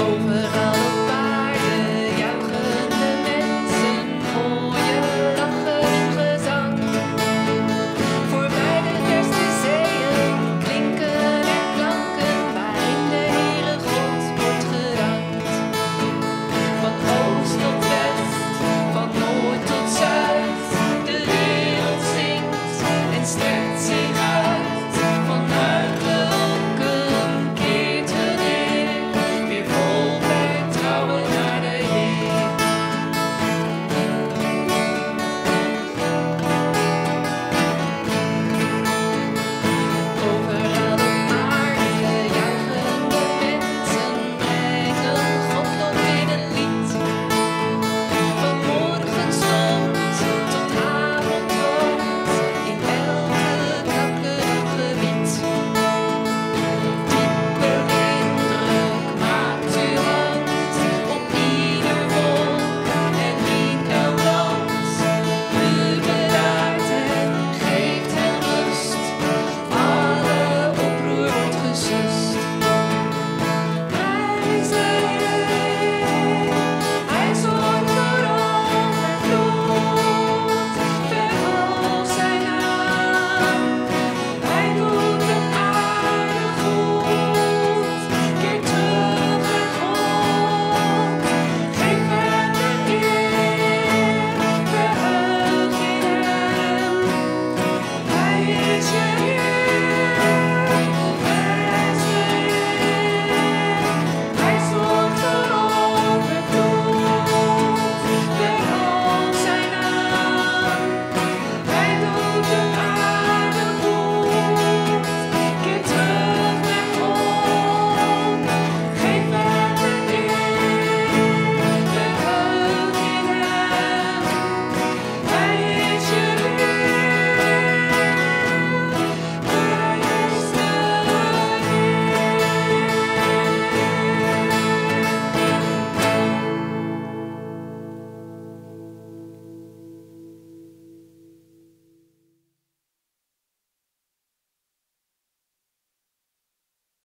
Overal op aarde jaagden de mensen mooie lachen en gezang. Voorbij de eerste zeeën klinken er klanken waarin de Heere God wordt gedankt. Van oost tot west, van noord tot zuid, de wereld zingt en sterkt zich.